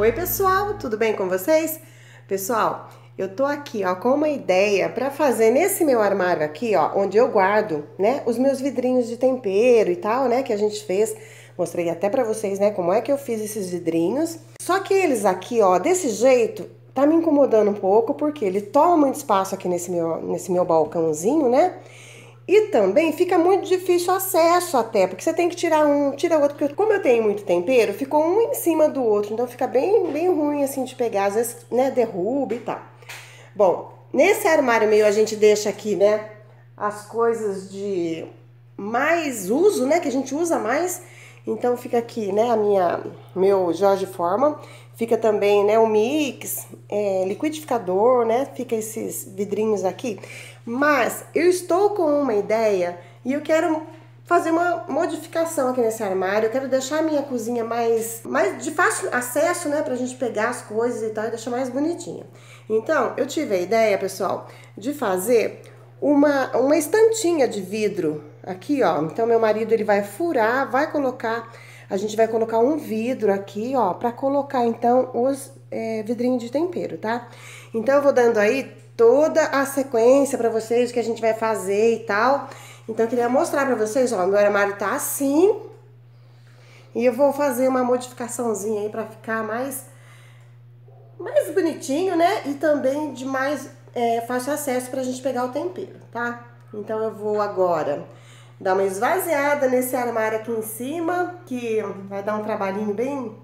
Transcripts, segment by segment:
Oi, pessoal, tudo bem com vocês? Pessoal, eu tô aqui, ó, com uma ideia para fazer nesse meu armário aqui, ó, onde eu guardo, né, os meus vidrinhos de tempero e tal, né, que a gente fez. Mostrei até para vocês, né, como é que eu fiz esses vidrinhos. Só que eles aqui, ó, desse jeito, tá me incomodando um pouco, porque ele toma muito espaço aqui nesse meu, nesse meu balcãozinho, né? E também fica muito difícil o acesso até, porque você tem que tirar um, tira outro, porque como eu tenho muito tempero, ficou um em cima do outro, então fica bem, bem ruim assim de pegar, às vezes, né, derruba e tal. Bom, nesse armário meio a gente deixa aqui, né, as coisas de mais uso, né, que a gente usa mais, então fica aqui, né, a minha, meu Jorge Forman, fica também, né, o mix, é, liquidificador, né, fica esses vidrinhos aqui. Mas eu estou com uma ideia e eu quero fazer uma modificação aqui nesse armário. Eu quero deixar a minha cozinha mais, mais de fácil acesso, né, pra gente pegar as coisas e tal e deixar mais bonitinha. Então, eu tive a ideia, pessoal, de fazer uma, uma estantinha de vidro aqui, ó. Então, meu marido, ele vai furar, vai colocar, a gente vai colocar um vidro aqui, ó, pra colocar, então, os é, vidrinhos de tempero, tá? Então, eu vou dando aí toda a sequência para vocês que a gente vai fazer e tal. Então, eu queria mostrar para vocês, ó, meu armário tá assim. E eu vou fazer uma modificaçãozinha aí para ficar mais, mais bonitinho, né? E também de mais é, fácil acesso pra gente pegar o tempero, tá? Então, eu vou agora dar uma esvaziada nesse armário aqui em cima, que vai dar um trabalhinho bem,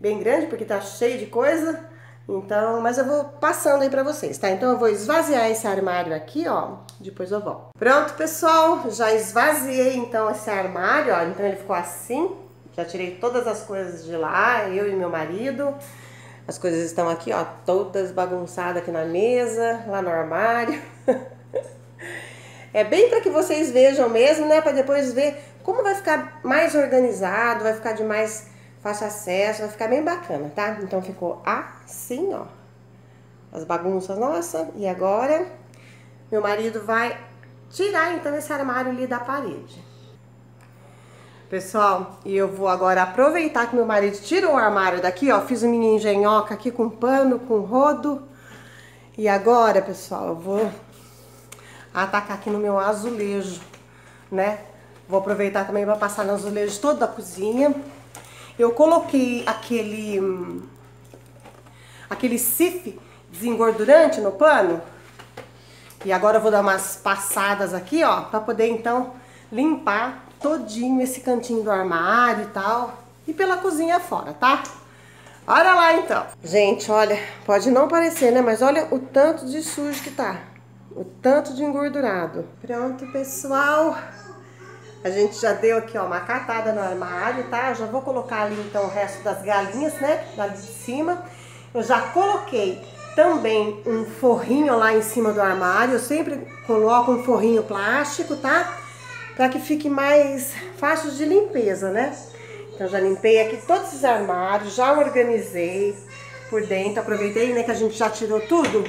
bem grande, porque tá cheio de coisa. Então, mas eu vou passando aí pra vocês, tá? Então eu vou esvaziar esse armário aqui, ó, depois eu volto. Pronto, pessoal, já esvaziei então esse armário, ó, então ele ficou assim. Já tirei todas as coisas de lá, eu e meu marido. As coisas estão aqui, ó, todas bagunçadas aqui na mesa, lá no armário. é bem para que vocês vejam mesmo, né, para depois ver como vai ficar mais organizado, vai ficar de mais fácil acesso, vai ficar bem bacana, tá? Então ficou assim, ó. As bagunças, nossa. E agora, meu marido vai tirar então esse armário ali da parede. Pessoal, e eu vou agora aproveitar que meu marido tirou o armário daqui, ó. Fiz mini engenhoca aqui com pano, com rodo. E agora, pessoal, eu vou atacar aqui no meu azulejo, né? Vou aproveitar também para passar no azulejo todo da cozinha. Eu coloquei aquele aquele sif desengordurante no pano. E agora eu vou dar umas passadas aqui, ó, para poder então limpar todinho esse cantinho do armário e tal. E pela cozinha fora, tá? Olha lá então. Gente, olha, pode não parecer, né? Mas olha o tanto de sujo que tá. O tanto de engordurado. Pronto, pessoal. A gente já deu aqui, ó, uma catada no armário, tá? Eu já vou colocar ali, então, o resto das galinhas, né? Dali de cima. Eu já coloquei também um forrinho lá em cima do armário. Eu sempre coloco um forrinho plástico, tá? Pra que fique mais fácil de limpeza, né? Então, já limpei aqui todos esses armários, já organizei por dentro. Aproveitei, né, que a gente já tirou tudo.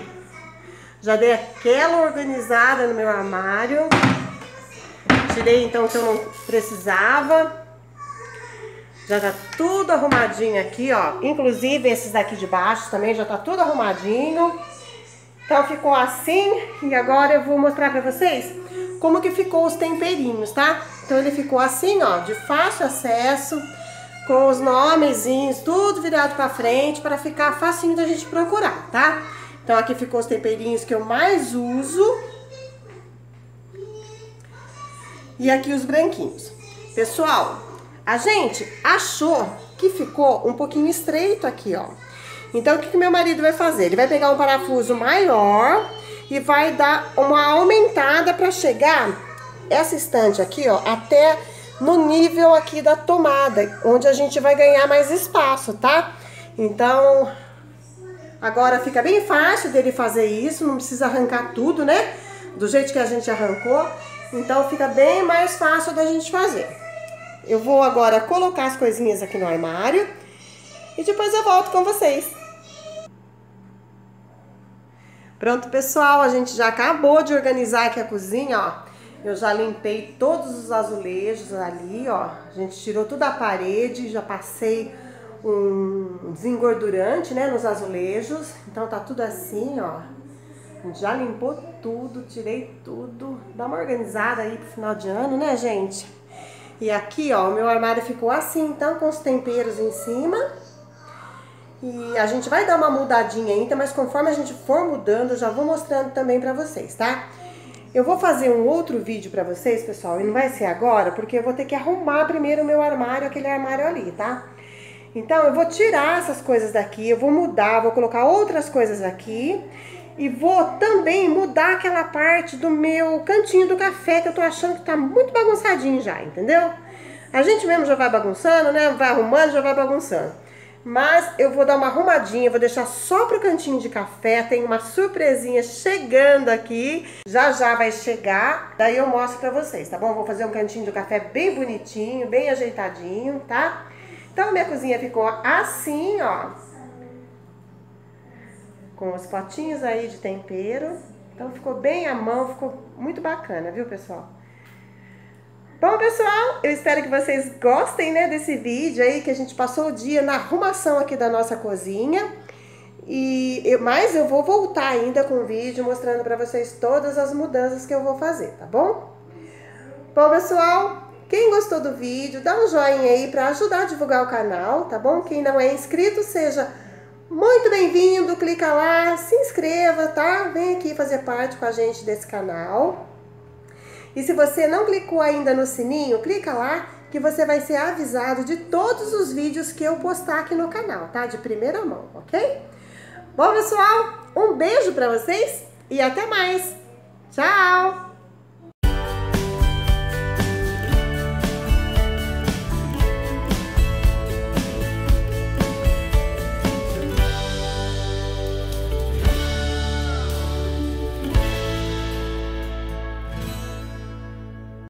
Já dei aquela organizada no meu armário. Tirei então que eu não precisava. Já tá tudo arrumadinho aqui, ó. Inclusive esses daqui de baixo também já tá tudo arrumadinho. Então ficou assim. E agora eu vou mostrar pra vocês como que ficou os temperinhos, tá? Então ele ficou assim, ó, de fácil acesso. Com os nomezinhos, tudo virado pra frente, para ficar facinho da gente procurar, tá? Então aqui ficou os temperinhos que eu mais uso. E aqui os branquinhos. Pessoal, a gente achou que ficou um pouquinho estreito aqui, ó. Então, o que, que meu marido vai fazer? Ele vai pegar um parafuso maior e vai dar uma aumentada para chegar essa estante aqui, ó, até no nível aqui da tomada, onde a gente vai ganhar mais espaço, tá? Então, agora fica bem fácil dele fazer isso, não precisa arrancar tudo, né? Do jeito que a gente arrancou. Então fica bem mais fácil da gente fazer. Eu vou agora colocar as coisinhas aqui no armário e depois eu volto com vocês. Pronto, pessoal, a gente já acabou de organizar aqui a cozinha, ó. Eu já limpei todos os azulejos ali, ó. A gente tirou toda a parede, já passei um desengordurante, né, nos azulejos. Então tá tudo assim, ó. Já limpou tudo, tirei tudo. Dá uma organizada aí pro final de ano, né, gente? E aqui, ó, o meu armário ficou assim, então, com os temperos em cima. E a gente vai dar uma mudadinha ainda, mas conforme a gente for mudando, eu já vou mostrando também pra vocês, tá? Eu vou fazer um outro vídeo pra vocês, pessoal, e não vai ser agora, porque eu vou ter que arrumar primeiro o meu armário, aquele armário ali, tá? Então, eu vou tirar essas coisas daqui, eu vou mudar, vou colocar outras coisas aqui e vou também mudar aquela parte do meu cantinho do café que eu tô achando que tá muito bagunçadinho já, entendeu? A gente mesmo já vai bagunçando, né? Vai arrumando, já vai bagunçando. Mas eu vou dar uma arrumadinha, vou deixar só pro cantinho de café. Tem uma surpresinha chegando aqui. Já já vai chegar. Daí eu mostro pra vocês, tá bom? Vou fazer um cantinho de café bem bonitinho, bem ajeitadinho, tá? Então minha cozinha ficou assim, ó com os potinhos aí de tempero. Então ficou bem à mão, ficou muito bacana, viu, pessoal? Bom, pessoal, eu espero que vocês gostem, né, desse vídeo aí, que a gente passou o dia na arrumação aqui da nossa cozinha. E mas eu vou voltar ainda com o vídeo mostrando para vocês todas as mudanças que eu vou fazer, tá bom? Bom, pessoal, quem gostou do vídeo, dá um joinha aí para ajudar a divulgar o canal, tá bom? Quem não é inscrito, seja muito bem-vindo, clica lá, se inscreva, tá? Vem aqui fazer parte com a gente desse canal. E se você não clicou ainda no sininho, clica lá que você vai ser avisado de todos os vídeos que eu postar aqui no canal, tá? De primeira mão, ok? Bom, pessoal, um beijo para vocês e até mais. Tchau!